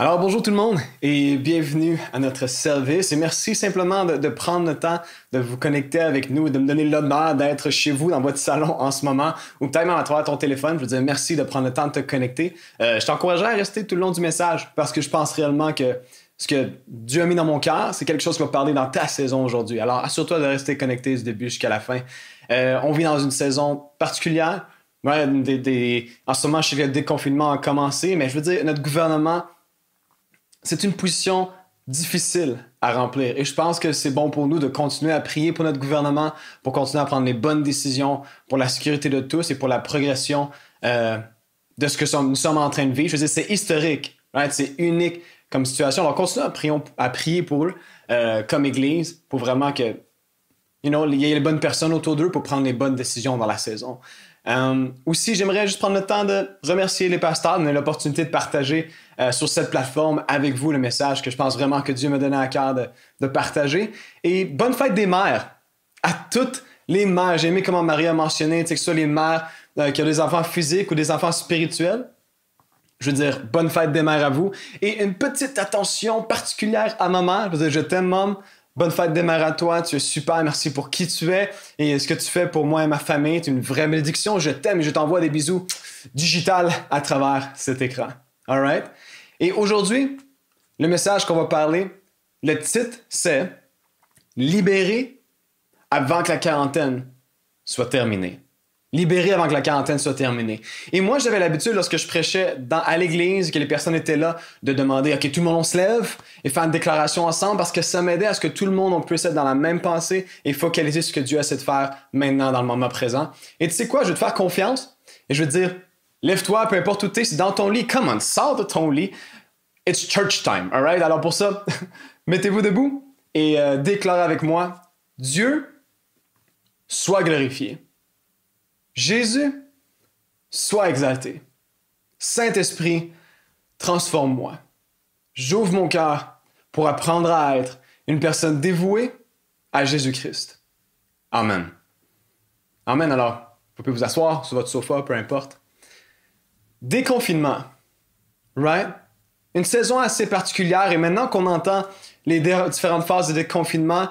Alors bonjour tout le monde et bienvenue à notre service et merci simplement de, prendre le temps de vous connecter avec nous et de me donner l'honneur d'être chez vous dans votre salon en ce moment ou peut-être même à travers ton téléphone. Je veux dire merci de prendre le temps de te connecter. Euh, je t'encouragerais à rester tout le long du message parce que je pense réellement que ce que Dieu a mis dans mon cœur, c'est quelque chose qui va parler dans ta saison aujourd'hui. Alors assure-toi de rester connecté du début jusqu'à la fin. Euh, on vit dans une saison particulière. Ouais, en ce moment, je sais que le déconfinement a commencé, mais je veux dire, notre gouvernement c'est une position difficile à remplir. Et je pense que c'est bon pour nous de continuer à prier pour notre gouvernement, pour continuer à prendre les bonnes décisions pour la sécurité de tous et pour la progression euh, de ce que nous sommes en train de vivre. Je veux dire, c'est historique, c'est unique comme situation. Alors, continuons à prier, pour eux comme Église, pour vraiment que, you know, il y ait les bonnes personnes autour d'eux pour prendre les bonnes décisions dans la saison. Euh, aussi, j'aimerais juste prendre le temps de remercier les pasteurs, donner l'opportunité de partager euh, sur cette plateforme avec vous le message que je pense vraiment que Dieu m'a donné à cœur de, partager. Et bonne fête des mères à toutes les mères. J'ai aimé comment Marie a mentionné, que ce soit les mères euh, qui ont des enfants physiques ou des enfants spirituels. Je veux dire, bonne fête des mères à vous. Et une petite attention particulière à ma mère. Je, je t'aime, maman. Bonne fête mères à toi, tu es super, merci pour qui tu es et ce que tu fais pour moi et ma famille. Tu es une vraie bénédiction, je t'aime et je t'envoie des bisous digital à travers cet écran. All right? Et aujourd'hui, le message qu'on va parler, le titre, c'est Libérer avant que la quarantaine soit terminée libéré avant que la quarantaine soit terminée. Et moi, j'avais l'habitude, lorsque je prêchais à l'église, que les personnes étaient là, de demander, OK, tout le monde se lève et faire une déclaration ensemble parce que ça m'aidait à ce que tout le monde puisse être dans la même pensée et focaliser ce que Dieu essaie de faire maintenant dans le moment présent. Et tu sais quoi, je vais te faire confiance et je vais te dire, lève-toi, peu importe où tu es, c'est dans ton lit, come on, sors de ton lit. It's church time, alright? Alors pour ça, mettez-vous debout et euh, déclarez avec moi, Dieu soit glorifié. Jésus, sois exalté. Saint-Esprit, transforme-moi. J'ouvre mon cœur pour apprendre à être une personne dévouée à Jésus-Christ. Amen. Amen. Alors, vous pouvez vous asseoir sur votre sofa, peu importe. Déconfinement. Right? Une saison assez particulière et maintenant qu'on entend les différentes phases de déconfinement,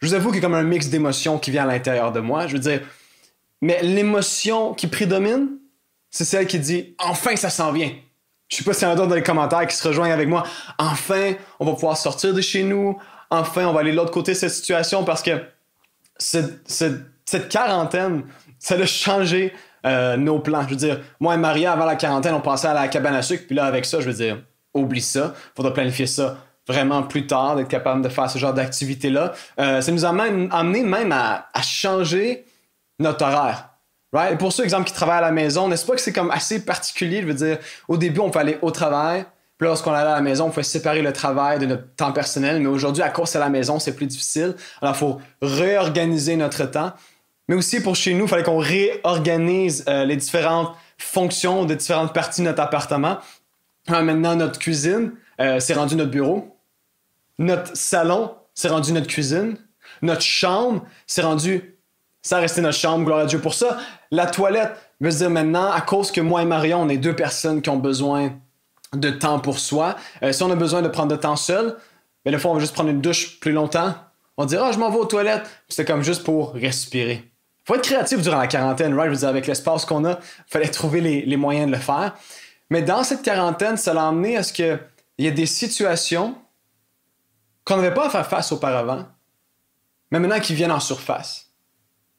je vous avoue qu'il y a comme un mix d'émotions qui vient à l'intérieur de moi. Je veux dire, mais l'émotion qui prédomine, c'est celle qui dit enfin ça s'en vient. Je sais pas s'il y en a d'autres dans les commentaires qui se rejoignent avec moi. Enfin, on va pouvoir sortir de chez nous. Enfin, on va aller de l'autre côté de cette situation parce que cette, quarantaine, ça a changé euh, nos plans. Je veux dire, moi et Maria, avant la quarantaine, on passait à la cabane à sucre. Puis là, avec ça, je veux dire, oublie ça. Faudra planifier ça vraiment plus tard, d'être capable de faire ce genre d'activité-là. Euh, ça nous a amené même à changer notre horaire. Right? Et pour ceux, exemple, qui travaillent à la maison, n'est-ce pas que c'est comme assez particulier? Je veux dire, au début, on peut aller au travail, puis lorsqu'on allait à la maison, on pouvait séparer le travail de notre temps personnel, mais aujourd'hui, à cause de la maison, c'est plus difficile. Alors, il faut réorganiser notre temps. Mais aussi, pour chez nous, il fallait qu'on réorganise euh, les différentes fonctions de différentes parties de notre appartement. maintenant, notre cuisine, euh, c'est rendu notre bureau. Notre salon, c'est rendu notre cuisine. Notre chambre, c'est rendu ça a resté notre chambre, gloire à Dieu pour ça. La toilette veut dire maintenant, à cause que moi et Marion, on est deux personnes qui ont besoin de temps pour soi. Euh, si on a besoin de prendre de temps seul, mais des fois, on va juste prendre une douche plus longtemps. On dit, ah, je m'en vais aux toilettes. C'est comme juste pour respirer. Faut être créatif durant la quarantaine, right? Je veux dire, avec l'espace qu'on a, il fallait trouver les, moyens de le faire. Mais dans cette quarantaine, ça l'a amené à ce qu'il y ait des situations qu'on n'avait pas à faire face auparavant, mais maintenant qui viennent en surface.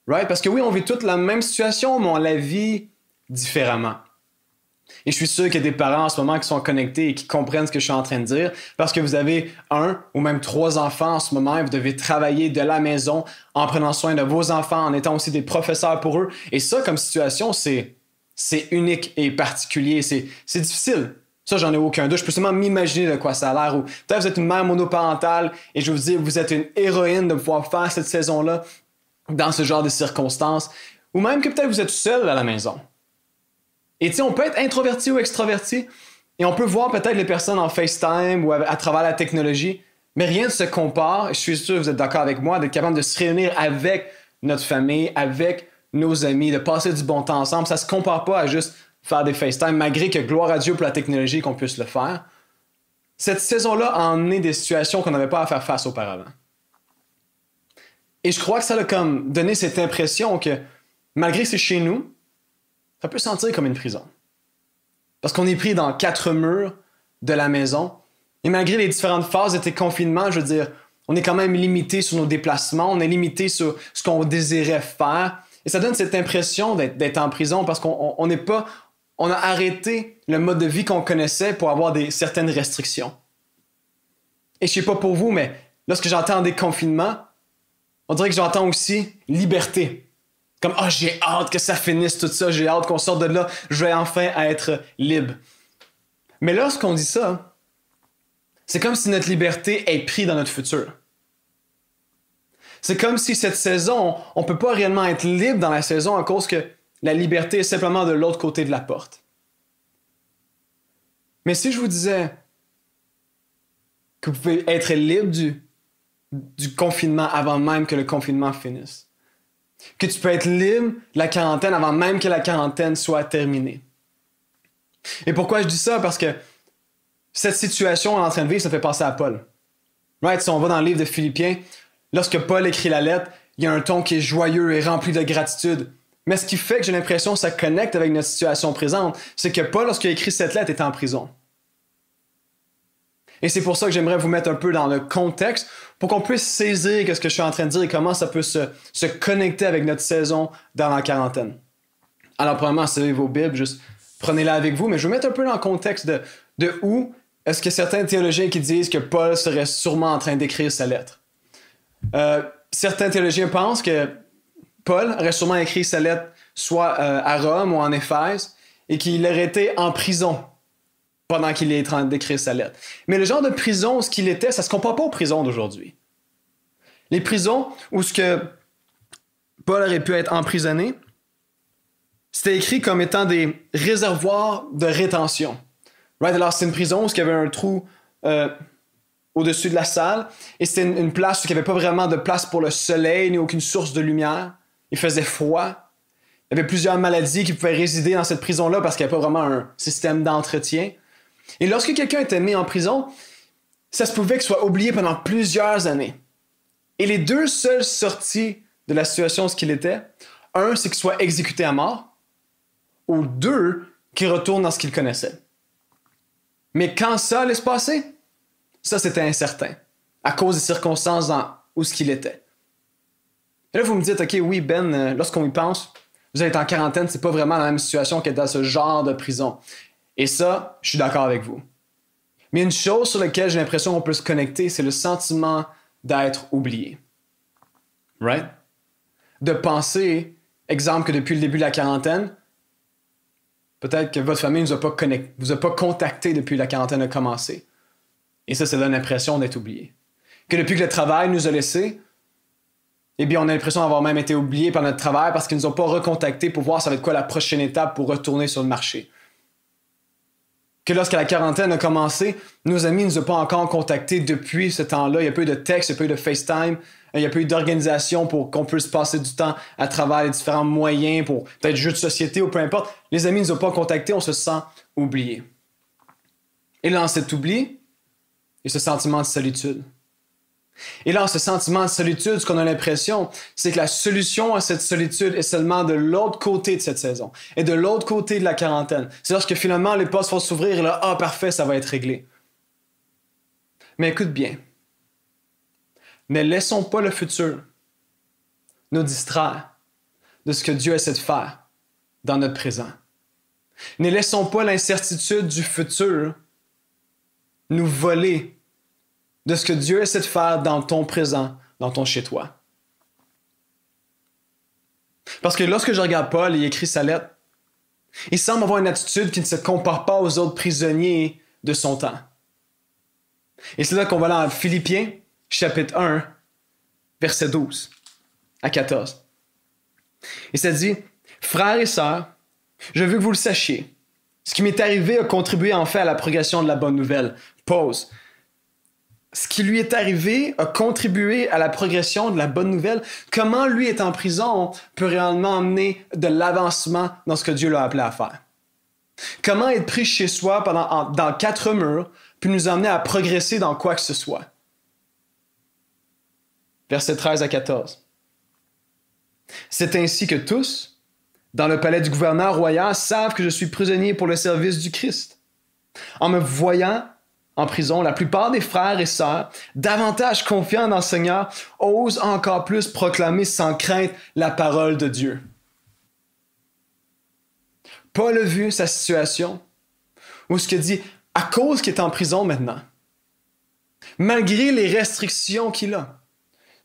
Right? Parce que oui, on vit toute la même situation, mais on la vit différemment. Et je suis sûr qu'il y a des parents en ce moment qui sont connectés et qui comprennent ce que je suis en train de dire parce que vous avez un ou même trois enfants en ce moment et vous devez travailler de la maison en prenant soin de vos enfants, en étant aussi des professeurs pour eux. Et ça, comme situation, c'est, c'est unique et particulier. C'est, c'est difficile. Ça, j'en ai aucun doute. Je peux seulement m'imaginer de quoi ça a l'air. Ou peut-être vous êtes une mère monoparentale et je vous dis, vous êtes une héroïne de pouvoir faire cette saison-là dans ce genre de circonstances, ou même que peut-être vous êtes seul à la maison. Et tu sais, on peut être introverti ou extraverti, et on peut voir peut-être les personnes en FaceTime ou à, travers la technologie, mais rien ne se compare, je suis sûr que vous êtes d'accord avec moi, d'être capable de se réunir avec notre famille, avec nos amis, de passer du bon temps ensemble. Ça se compare pas à juste faire des FaceTime, malgré que gloire à Dieu pour la technologie qu'on puisse le faire. cette saison-là a emmené des situations qu'on n'avait pas à faire face auparavant. Et je crois que ça a comme donné cette impression que malgré que c'est chez nous, ça peut sentir comme une prison. Parce qu'on est pris dans quatre murs de la maison. Et malgré les différentes phases de tes confinements, je veux dire, on est quand même limité sur nos déplacements, on est limité sur ce qu'on désirait faire. Et ça donne cette impression d'être en prison parce qu'on n'est pas, on a arrêté le mode de vie qu'on connaissait pour avoir des, certaines restrictions. Et je sais pas pour vous, mais lorsque j'entends des confinements, on dirait que j'entends aussi liberté. Comme, ah, j'ai hâte que ça finisse tout ça, j'ai hâte qu'on sorte de là, je vais enfin être libre. Mais lorsqu'on dit ça, c'est comme si notre liberté est prise dans notre futur. C'est comme si cette saison, on ne peut pas réellement être libre dans la saison à cause que la liberté est simplement de l'autre côté de la porte. Mais si je vous disais que vous pouvez être libre du, du confinement avant même que le confinement finisse, que tu peux être libre de la quarantaine avant même que la quarantaine soit terminée. Et pourquoi je dis ça? Parce que cette situation en train de vivre, ça fait penser à Paul. Right? Si on va dans le livre de Philippiens, lorsque Paul écrit la lettre, il y a un ton qui est joyeux et rempli de gratitude. Mais ce qui fait que j'ai l'impression que ça connecte avec notre situation présente, c'est que Paul, lorsqu'il a écrit cette lettre, était en prison. Et c'est pour ça que j'aimerais vous mettre un peu dans le contexte pour qu'on puisse saisir ce que je suis en train de dire et comment ça peut se, connecter avec notre saison dans la quarantaine. Alors, premièrement, c'est vos Bibles, juste prenez-la avec vous, mais je vais mettre un peu dans le contexte de, de où est-ce que certains théologiens qui disent que Paul serait sûrement en train d'écrire sa lettre. Euh, certains théologiens pensent que Paul aurait sûrement écrit sa lettre soit euh, à Rome ou en Éphèse et qu'il aurait été en prison pendant qu'il est en train d'écrire sa lettre. Mais le genre de prison, ce qu'il était, ça se compare pas aux prisons d'aujourd'hui. Les prisons où ce que Paul aurait pu être emprisonné, c'était écrit comme étant des réservoirs de rétention. Right? Alors, c'est une prison où il y avait un trou euh, au-dessus de la salle et c'était une, place où il n'y avait pas vraiment de place pour le soleil ni aucune source de lumière. Il faisait froid. Il y avait plusieurs maladies qui pouvaient résider dans cette prison-là parce qu'il n'y avait pas vraiment un système d'entretien. Et lorsque quelqu'un était mis en prison, ça se pouvait qu'il soit oublié pendant plusieurs années. Et les deux seules sorties de la situation, ce qu'il était, un, c'est qu'il soit exécuté à mort, ou deux, qu'il retourne dans ce qu'il connaissait. Mais quand ça allait se passer, ça c'était incertain, à cause des circonstances dans où ce qu'il était. Et là, vous me dites, OK, oui, Ben, euh, lorsqu'on y pense, vous êtes en quarantaine, c'est pas vraiment la même situation qu'être dans ce genre de prison. Et ça, je suis d'accord avec vous. Mais une chose sur laquelle j'ai l'impression qu'on peut se connecter, c'est le sentiment d'être oublié. Right? De penser, exemple, que depuis le début de la quarantaine, peut-être que votre famille ne vous a pas, contacté depuis que la quarantaine a commencé. Et ça, ça donne l'impression d'être oublié. Que depuis que le travail nous a laissés, eh bien, on a l'impression d'avoir même été oublié par notre travail parce qu'ils ne nous ont pas recontacté pour voir ça va être quoi la prochaine étape pour retourner sur le marché que lorsque la quarantaine a commencé, nos amis ne nous ont pas encore contactés depuis ce temps-là. Il y a peu de texte, il y a peu de FaceTime, il y a peu d'organisation pour qu'on puisse passer du temps à travers les différents moyens pour peut-être jeux de société ou peu importe. Les amis ne nous ont pas contactés, on se sent oublié. Et dans cet oubli, il y a ce sentiment de solitude. Et là, ce sentiment de solitude, ce qu'on a l'impression, c'est que la solution à cette solitude est seulement de l'autre côté de cette saison et de l'autre côté de la quarantaine. C'est lorsque finalement les postes vont s'ouvrir et là, ah, parfait, ça va être réglé. Mais écoute bien. Ne laissons pas le futur nous distraire de ce que Dieu essaie de faire dans notre présent. Ne laissons pas l'incertitude du futur nous voler de ce que Dieu essaie de faire dans ton présent, dans ton chez-toi. Parce que lorsque je regarde Paul, il écrit sa lettre, il semble avoir une attitude qui ne se compare pas aux autres prisonniers de son temps. Et c'est là qu'on va aller en Philippiens, chapitre 1, verset 12 à 14. Et ça dit, Frères et sœurs, je veux que vous le sachiez. Ce qui m'est arrivé a contribué en fait à la progression de la bonne nouvelle. Pause ce qui lui est arrivé a contribué à la progression de la bonne nouvelle. Comment lui est en prison peut réellement amener de l'avancement dans ce que Dieu l'a appelé à faire. Comment être pris chez soi pendant, dans quatre murs puis nous amener à progresser dans quoi que ce soit. Versets 13 à 14. C'est ainsi que tous, dans le palais du gouverneur royal, savent que je suis prisonnier pour le service du Christ. En me voyant en prison, la plupart des frères et sœurs, davantage confiants dans le Seigneur, osent encore plus proclamer sans crainte la parole de Dieu. Paul a vu sa situation, où ce qu'il dit, à cause qu'il est en prison maintenant, malgré les restrictions qu'il a,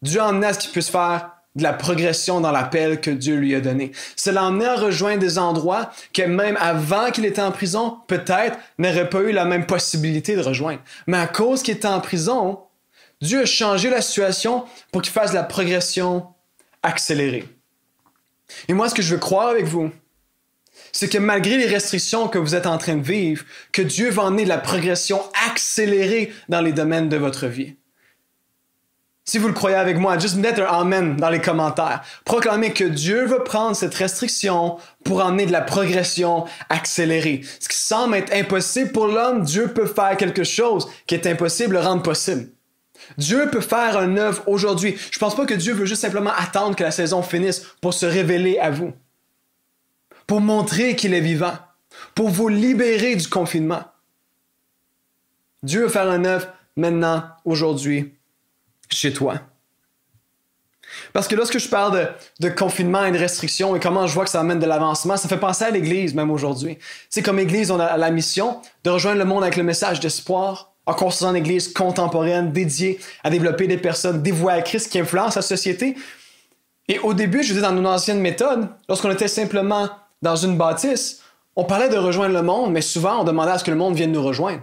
Dieu en a ce qu'il puisse faire de la progression dans l'appel que Dieu lui a donné. Cela emmené à rejoindre des endroits que même avant qu'il était en prison, peut-être n'aurait pas eu la même possibilité de rejoindre. Mais à cause qu'il était en prison, Dieu a changé la situation pour qu'il fasse la progression accélérée. Et moi, ce que je veux croire avec vous, c'est que malgré les restrictions que vous êtes en train de vivre, que Dieu va emmener de la progression accélérée dans les domaines de votre vie. Si vous le croyez avec moi, juste mettre un Amen dans les commentaires. Proclamez que Dieu veut prendre cette restriction pour emmener de la progression accélérée. Ce qui semble être impossible pour l'homme, Dieu peut faire quelque chose qui est impossible, le rendre possible. Dieu peut faire un œuvre aujourd'hui. Je ne pense pas que Dieu veut juste simplement attendre que la saison finisse pour se révéler à vous, pour montrer qu'il est vivant, pour vous libérer du confinement. Dieu veut faire un œuvre maintenant, aujourd'hui, chez toi. Parce que lorsque je parle de, confinement et de restrictions et comment je vois que ça amène de l'avancement, ça fait penser à l'Église même aujourd'hui. C'est comme Église, on a la mission de rejoindre le monde avec le message d'espoir en construisant une Église contemporaine dédiée à développer des personnes dévouées à Christ qui influencent la société. Et au début, je disais dans nos anciennes méthodes, lorsqu'on était simplement dans une bâtisse, on parlait de rejoindre le monde, mais souvent on demandait à ce que le monde vienne nous rejoindre.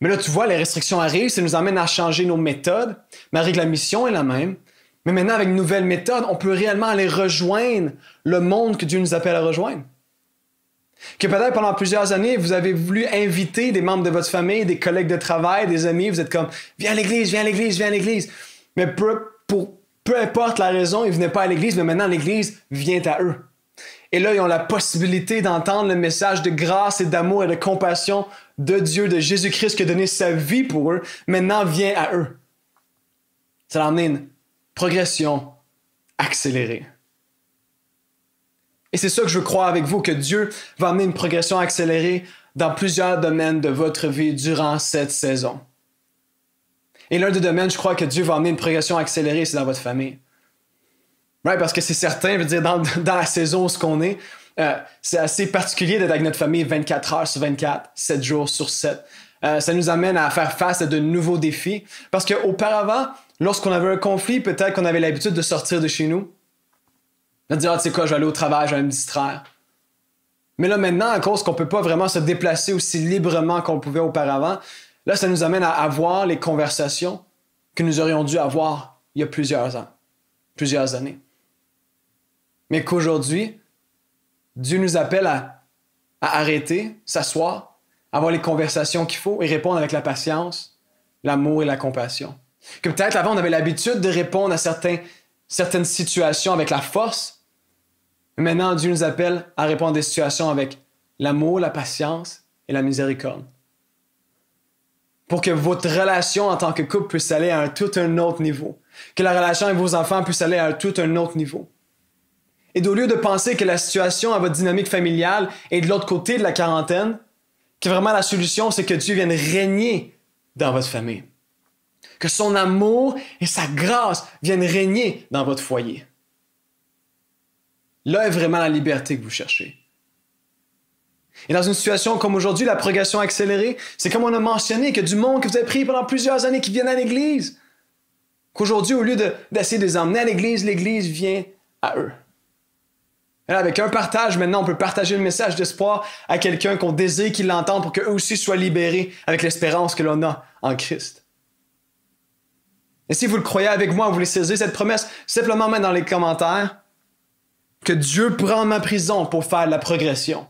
Mais là, tu vois, les restrictions arrivent, ça nous amène à changer nos méthodes, malgré la mission est la même. Mais maintenant, avec une nouvelle méthode, on peut réellement aller rejoindre le monde que Dieu nous appelle à rejoindre. Que peut-être pendant plusieurs années, vous avez voulu inviter des membres de votre famille, des collègues de travail, des amis, vous êtes comme, viens à l'église, viens à l'église, viens à l'église. Mais peu, pour, peu importe la raison, ils ne venaient pas à l'église, mais maintenant l'église vient à eux. Et là, ils ont la possibilité d'entendre le message de grâce et d'amour et de compassion de Dieu, de Jésus-Christ qui a donné sa vie pour eux, maintenant vient à eux. Ça a amené une progression accélérée. Et c'est ça que je croire avec vous, que Dieu va amener une progression accélérée dans plusieurs domaines de votre vie durant cette saison. Et l'un des domaines, je crois que Dieu va amener une progression accélérée, c'est dans votre famille. Ouais, parce que c'est certain, je veux dire, dans, dans la saison où ce qu'on est, euh, c'est assez particulier d'être avec notre famille 24 heures sur 24, 7 jours sur 7. Euh, ça nous amène à faire face à de nouveaux défis. Parce qu'auparavant, lorsqu'on avait un conflit, peut-être qu'on avait l'habitude de sortir de chez nous. De dire, ah, tu sais quoi, je vais aller au travail, je vais me distraire. Mais là, maintenant, à cause qu'on ne peut pas vraiment se déplacer aussi librement qu'on pouvait auparavant, là, ça nous amène à avoir les conversations que nous aurions dû avoir il y a plusieurs ans, plusieurs années. Mais qu'aujourd'hui, Dieu nous appelle à, arrêter, s'asseoir, avoir les conversations qu'il faut et répondre avec la patience, l'amour et la compassion. Que peut-être avant, on avait l'habitude de répondre à certaines situations avec la force. Mais maintenant, Dieu nous appelle à répondre à des situations avec l'amour, la patience et la miséricorde. Pour que votre relation en tant que couple puisse aller à un tout un autre niveau. Que la relation avec vos enfants puisse aller à un tout un autre niveau. Et au lieu de penser que la situation à votre dynamique familiale est de l'autre côté de la quarantaine, que vraiment la solution, c'est que Dieu vienne régner dans votre famille. Que son amour et sa grâce viennent régner dans votre foyer. Là est vraiment la liberté que vous cherchez. Et dans une situation comme aujourd'hui, la progression accélérée, c'est comme on a mentionné, que du monde que vous avez pris pendant plusieurs années qui viennent à l'Église. Qu'aujourd'hui, au lieu d'essayer de les emmener à l'Église, l'Église vient à eux avec un partage, maintenant, on peut partager le message d'espoir à quelqu'un qu'on désire qu'il l'entende pour qu'eux aussi soient libérés avec l'espérance que l'on a en Christ. Et si vous le croyez avec moi, vous voulez saisir cette promesse, simplement mettre dans les commentaires que Dieu prend ma prison pour faire la progression.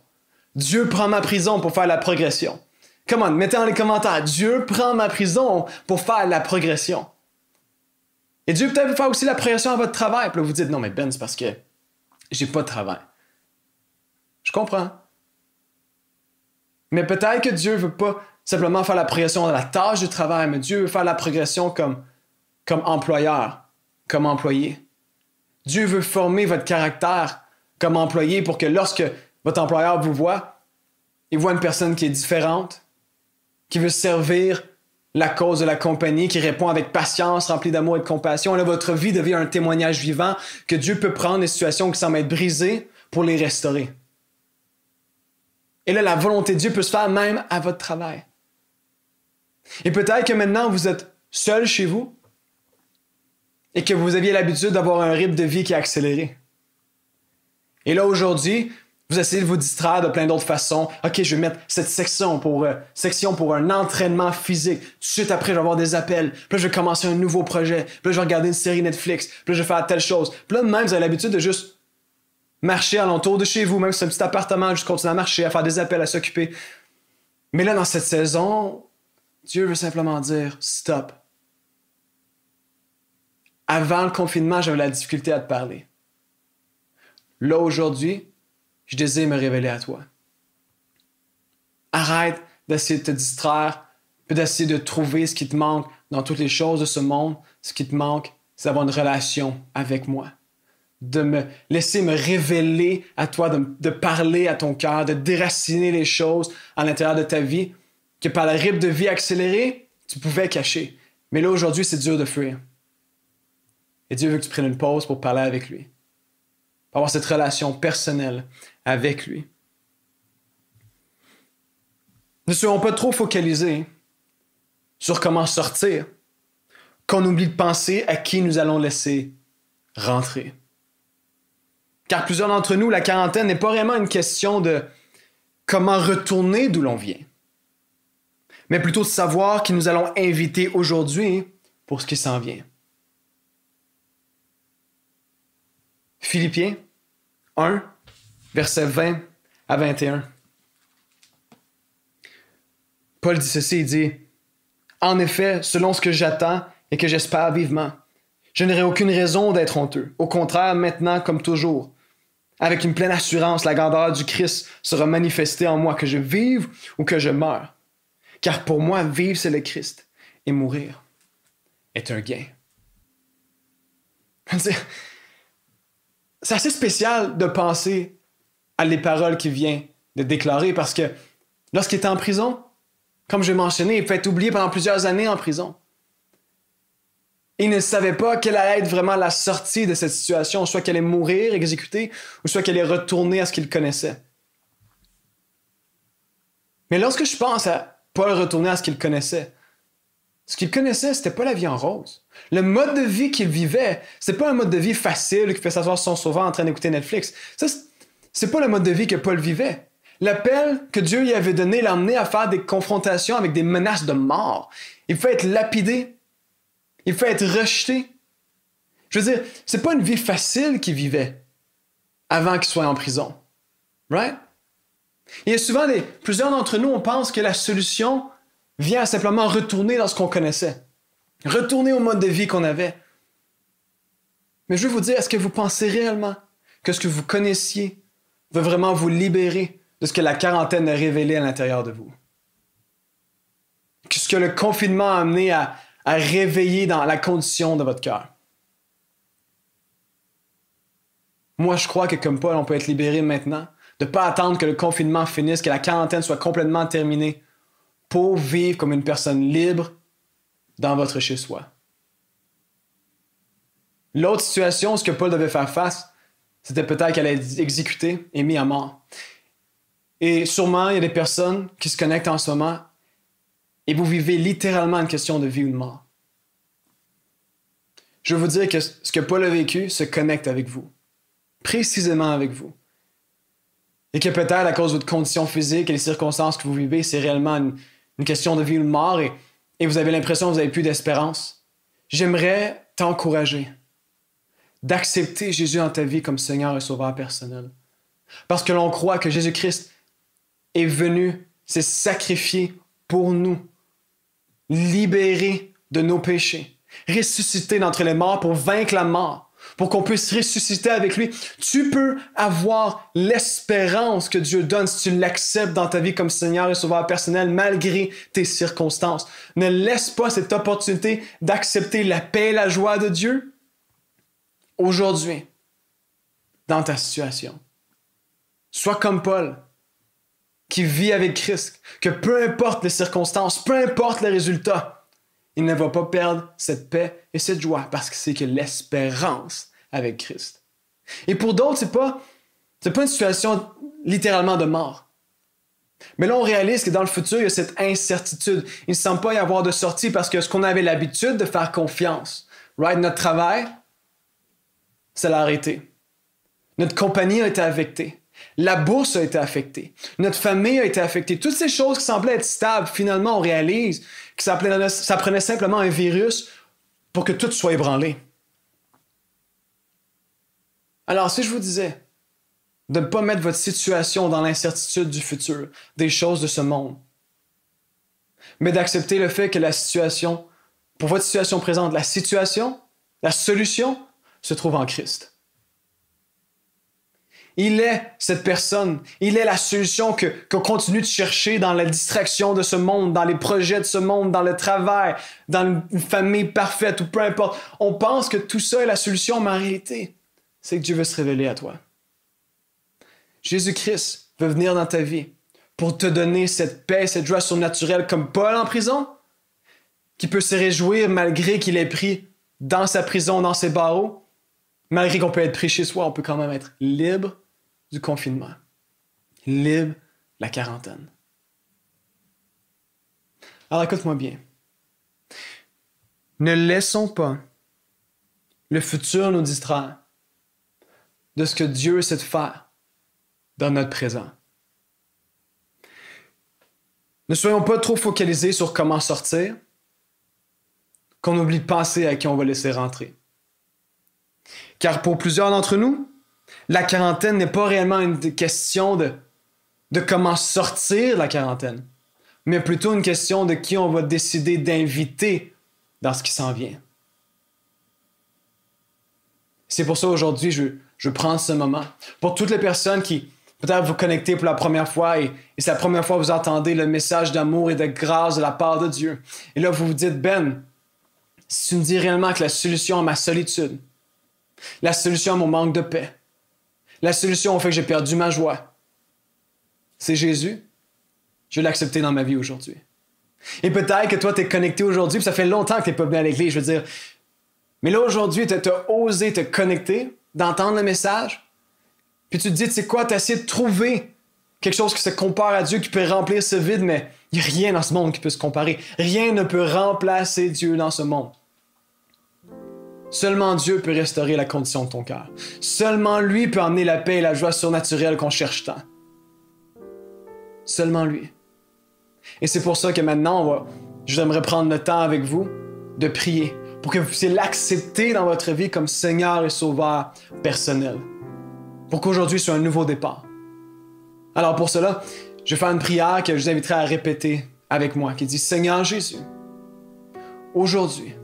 Dieu prend ma prison pour faire la progression. Comment? Mettez dans les commentaires. Dieu prend ma prison pour faire la progression. Et Dieu peut-être faire aussi la progression à votre travail. Puis là, vous dites, non, mais Ben, c'est parce que j'ai pas de travail. Je comprends. Mais peut-être que Dieu veut pas simplement faire la progression dans la tâche du travail, mais Dieu veut faire la progression comme, comme employeur, comme employé. Dieu veut former votre caractère comme employé pour que lorsque votre employeur vous voit, il voit une personne qui est différente, qui veut servir la cause de la compagnie, qui répond avec patience, remplie d'amour et de compassion. Là, votre vie devient un témoignage vivant que Dieu peut prendre des situations qui semblent être brisées pour les restaurer. Et là, la volonté de Dieu peut se faire même à votre travail. Et peut-être que maintenant, vous êtes seul chez vous et que vous aviez l'habitude d'avoir un rythme de vie qui est accéléré. Et là, aujourd'hui, vous essayez de vous distraire de plein d'autres façons. OK, je vais mettre cette section pour, euh, section pour un entraînement physique. Tout de suite après, je vais avoir des appels. Puis là, je vais commencer un nouveau projet. Puis là, je vais regarder une série Netflix. Puis là, je vais faire telle chose. Puis là, même, vous avez l'habitude de juste marcher alentour de chez vous, même si c'est un petit appartement, juste continuer à marcher, à faire des appels, à s'occuper. Mais là, dans cette saison, Dieu veut simplement dire stop. Avant le confinement, j'avais la difficulté à te parler. Là, aujourd'hui, je désire me révéler à toi. Arrête d'essayer de te distraire, puis d'essayer de trouver ce qui te manque dans toutes les choses de ce monde. Ce qui te manque, c'est d'avoir une relation avec moi. De me laisser me révéler à toi, de, parler à ton cœur, de déraciner les choses à l'intérieur de ta vie que par le rythme de vie accéléré, tu pouvais cacher. Mais là, aujourd'hui, c'est dur de fuir. Et Dieu veut que tu prennes une pause pour parler avec lui. Pour avoir cette relation personnelle avec lui. Ne soyons pas trop focalisés sur comment sortir, qu'on oublie de penser à qui nous allons laisser rentrer. Car plusieurs d'entre nous, la quarantaine n'est pas vraiment une question de comment retourner d'où l'on vient, mais plutôt de savoir qui nous allons inviter aujourd'hui pour ce qui s'en vient. Philippiens 1, versets 20 à 21. Paul dit ceci, il dit, En effet, selon ce que j'attends et que j'espère vivement, je n'aurai aucune raison d'être honteux. Au contraire, maintenant comme toujours, avec une pleine assurance, la grandeur du Christ sera manifestée en moi, que je vive ou que je meure. Car pour moi, vivre, c'est le Christ, et mourir est un gain. C'est assez spécial de penser les paroles qu'il vient de déclarer parce que lorsqu'il était en prison, comme je mentionné, il fait oublier pendant plusieurs années en prison. Il ne savait pas quelle allait être vraiment la sortie de cette situation, soit qu'elle allait mourir, exécutée, ou soit qu'elle allait retourner à ce qu'il connaissait. Mais lorsque je pense à Paul retourner à ce qu'il connaissait, ce qu'il connaissait, c'était pas la vie en rose. Le mode de vie qu'il vivait, c'est pas un mode de vie facile qui fait s'asseoir son sauveur en train d'écouter Netflix. Ça, c'est pas le mode de vie que Paul vivait. L'appel que Dieu lui avait donné l'a amené à faire des confrontations avec des menaces de mort. Il faut être lapidé. Il faut être rejeté. Je veux dire, c'est pas une vie facile qu'il vivait avant qu'il soit en prison. Right? A souvent des, plusieurs d'entre nous, on pense que la solution vient simplement retourner dans ce qu'on connaissait. Retourner au mode de vie qu'on avait. Mais je veux vous dire, est-ce que vous pensez réellement que ce que vous connaissiez va vraiment vous libérer de ce que la quarantaine a révélé à l'intérieur de vous? Ce que le confinement a amené à, à réveiller dans la condition de votre cœur? Moi, je crois que comme Paul, on peut être libéré maintenant, de ne pas attendre que le confinement finisse, que la quarantaine soit complètement terminée, pour vivre comme une personne libre dans votre chez-soi. L'autre situation, ce que Paul devait faire face, c'était peut-être qu'elle allait être exécutée et mise à mort. Et sûrement, il y a des personnes qui se connectent en ce moment et vous vivez littéralement une question de vie ou de mort. Je veux vous dire que ce que Paul a vécu se connecte avec vous, précisément avec vous. Et que peut-être à cause de votre condition physique et les circonstances que vous vivez, c'est réellement une, question de vie ou de mort et vous avez l'impression que vous n'avez plus d'espérance, j'aimerais t'encourager d'accepter Jésus dans ta vie comme Seigneur et Sauveur personnel. Parce que l'on croit que Jésus-Christ est venu s'est sacrifié pour nous, libéré de nos péchés, ressuscité d'entre les morts pour vaincre la mort, pour qu'on puisse ressusciter avec lui. Tu peux avoir l'espérance que Dieu donne si tu l'acceptes dans ta vie comme Seigneur et Sauveur personnel malgré tes circonstances. Ne laisse pas cette opportunité d'accepter la paix et la joie de Dieu aujourd'hui dans ta situation. Sois comme Paul qui vit avec Christ, que peu importe les circonstances, peu importe les résultats, il ne va pas perdre cette paix et cette joie parce que c'est que l'espérance avec Christ. Et pour d'autres, c'est pas, pas une situation littéralement de mort. Mais là, on réalise que dans le futur, il y a cette incertitude. Il ne semble pas y avoir de sortie parce que ce qu'on avait l'habitude de faire confiance, right? Notre travail, ça l'a arrêté. Notre compagnie a été affectée. La bourse a été affectée. Notre famille a été affectée. Toutes ces choses qui semblaient être stables, finalement, on réalise que ça prenait, ça prenait simplement un virus pour que tout soit ébranlé. Alors, si je vous disais de ne pas mettre votre situation dans l'incertitude du futur, des choses de ce monde, mais d'accepter le fait que la situation, pour votre situation présente, la situation, la solution se trouve en Christ. Il est cette personne. Il est la solution que qu'on continue de chercher dans la distraction de ce monde, dans les projets de ce monde, dans le travail, dans une famille parfaite ou peu importe. On pense que tout ça est la solution, mais en réalité, c'est que Dieu veut se révéler à toi. Jésus-Christ veut venir dans ta vie pour te donner cette paix, cette joie surnaturelle comme Paul en prison, qui peut se réjouir malgré qu'il est pris dans sa prison, dans ses barreaux. Malgré qu'on peut être pris chez soi, on peut quand même être libre du confinement, libre la quarantaine. Alors écoute-moi bien. Ne laissons pas le futur nous distraire de ce que Dieu essaie de faire dans notre présent. Ne soyons pas trop focalisés sur comment sortir, qu'on oublie de penser à qui on va laisser rentrer. Car pour plusieurs d'entre nous, la quarantaine n'est pas réellement une question de, comment sortir de la quarantaine, mais plutôt une question de qui on va décider d'inviter dans ce qui s'en vient. C'est pour ça aujourd'hui, je, je prends ce moment. Pour toutes les personnes qui peut-être vous connectez pour la première fois et, et c'est la première fois que vous entendez le message d'amour et de grâce de la part de Dieu. Et là, vous vous dites, Ben, si tu me dis réellement que la solution à ma solitude, la solution à mon manque de paix, la solution au fait que j'ai perdu ma joie, c'est Jésus. Je vais l'accepter dans ma vie aujourd'hui. Et peut-être que toi, tu es connecté aujourd'hui, puis ça fait longtemps que tu n'es pas venu à l'église, je veux dire. Mais là, aujourd'hui, tu as osé te connecter, d'entendre le message, puis tu te dis, tu sais quoi, tu as essayé de trouver quelque chose qui se compare à Dieu, qui peut remplir ce vide, mais il n'y a rien dans ce monde qui peut se comparer. Rien ne peut remplacer Dieu dans ce monde. Seulement Dieu peut restaurer la condition de ton cœur. Seulement lui peut amener la paix et la joie surnaturelle qu'on cherche tant. Seulement lui. Et c'est pour ça que maintenant, on va, j'aimerais prendre le temps avec vous de prier pour que vous puissiez l'accepter dans votre vie comme Seigneur et Sauveur personnel. Pour qu'aujourd'hui soit un nouveau départ. Alors pour cela, je vais faire une prière que je vous inviterai à répéter avec moi, qui dit Seigneur Jésus, aujourd'hui,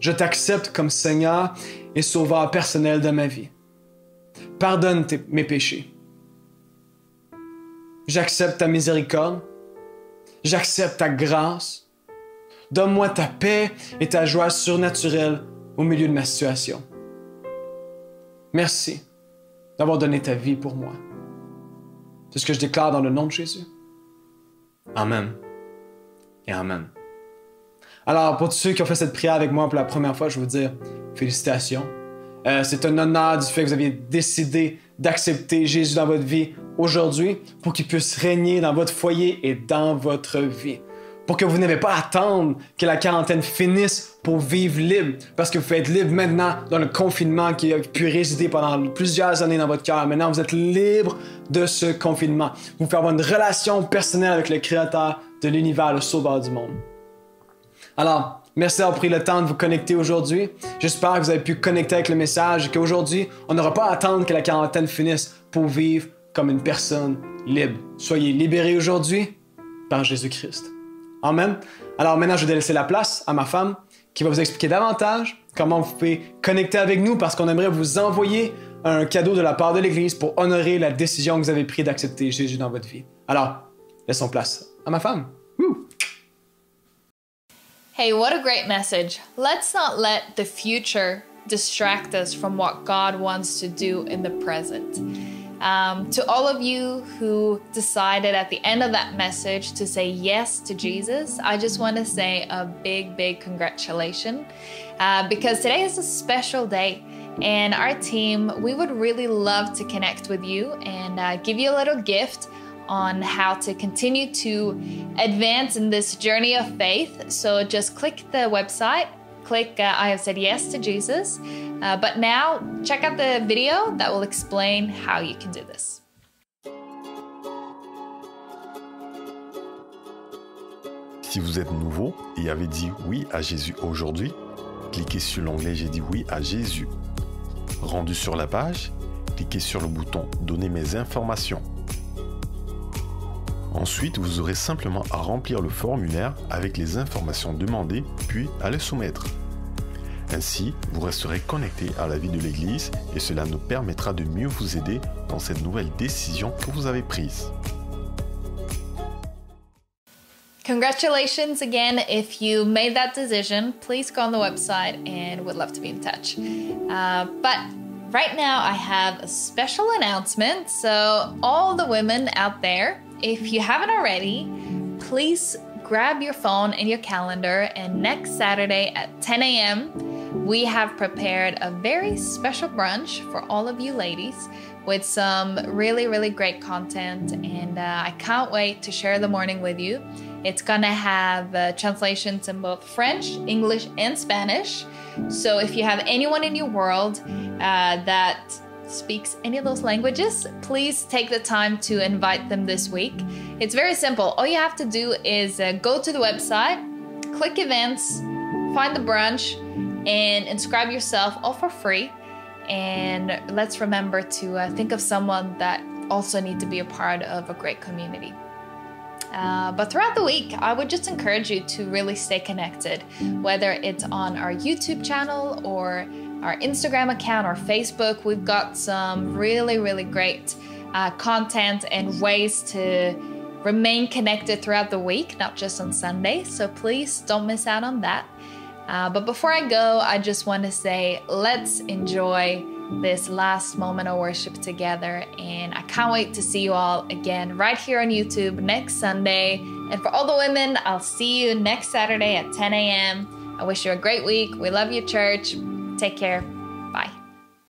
je t'accepte comme Seigneur et Sauveur personnel de ma vie. Pardonne mes péchés. J'accepte ta miséricorde. J'accepte ta grâce. Donne-moi ta paix et ta joie surnaturelle au milieu de ma situation. Merci d'avoir donné ta vie pour moi. C'est ce que je déclare dans le nom de Jésus. Amen. Et Amen. Alors, pour tous ceux qui ont fait cette prière avec moi pour la première fois, je veux dire félicitations. Euh, c'est un honneur du fait que vous aviez décidé d'accepter Jésus dans votre vie aujourd'hui pour qu'il puisse régner dans votre foyer et dans votre vie. Pour que vous n'ayez pas à attendre que la quarantaine finisse pour vivre libre, parce que vous faites libre maintenant dans le confinement qui a pu résider pendant plusieurs années dans votre cœur. Maintenant, vous êtes libre de ce confinement. Vous pouvez avoir une relation personnelle avec le Créateur de l'univers, le Sauveur du monde. Alors, merci d'avoir pris le temps de vous connecter aujourd'hui. J'espère que vous avez pu connecter avec le message et qu'aujourd'hui, on n'aura pas à attendre que la quarantaine finisse pour vivre comme une personne libre. Soyez libérés aujourd'hui par Jésus-Christ. Amen. Alors maintenant, je vais laisser la place à ma femme qui va vous expliquer davantage comment vous pouvez connecter avec nous parce qu'on aimerait vous envoyer un cadeau de la part de l'Église pour honorer la décision que vous avez prise d'accepter Jésus dans votre vie. Alors, laissons place à ma femme. Hey, what a great message. Let's not let the future distract us from what God wants to do in the present. Um, to all of you who decided at the end of that message to say yes to Jesus, I just want to say a big, big congratulations uh, because today is a special day. And our team, we would really love to connect with you and uh, give you a little gift on how to continue to advance in this journey of faith. So just click the website, click uh, I have said yes to Jesus. Uh, but now check out the video that will explain how you can do this. Si vous êtes nouveau et avez dit oui à Jésus aujourd'hui, cliquez sur l'onglet J'ai dit oui à Jésus. Rendu sur la page, cliquez sur le bouton Donner mes informations. Ensuite, vous aurez simplement à remplir le formulaire avec les informations demandées, puis à les soumettre. Ainsi, vous resterez connecté à la vie de l'Église et cela nous permettra de mieux vous aider dans cette nouvelle décision que vous avez prise. Congratulations again if you made that decision. Please go on the website and would love to be in touch. Uh, but right now, I have a special announcement. So, all the women out there, if you haven't already, please grab your phone and your calendar. And next Saturday at 10 a.m., we have prepared a very special brunch for all of you ladies with some really, really great content. And uh, I can't wait to share the morning with you. It's gonna have uh, translations in both French, English, and Spanish. So if you have anyone in your world uh, that speaks any of those languages, please take the time to invite them this week. It's very simple. All you have to do is uh, go to the website, click events, find the brunch, and inscribe yourself all for free. And let's remember to uh, think of someone that also need to be a part of a great community. Uh, but throughout the week, I would just encourage you to really stay connected, whether it's on our YouTube channel or our Instagram account or Facebook. We've got some really, really great uh, content and ways to remain connected throughout the week, not just on Sunday. So please don't miss out on that. Uh, but before I go, I just want to say let's enjoy this last moment of worship together. And I can't wait to see you all again right here on YouTube next Sunday. And for all the women, I'll see you next Saturday at 10 a.m. I wish you a great week. We love you, church. Take care.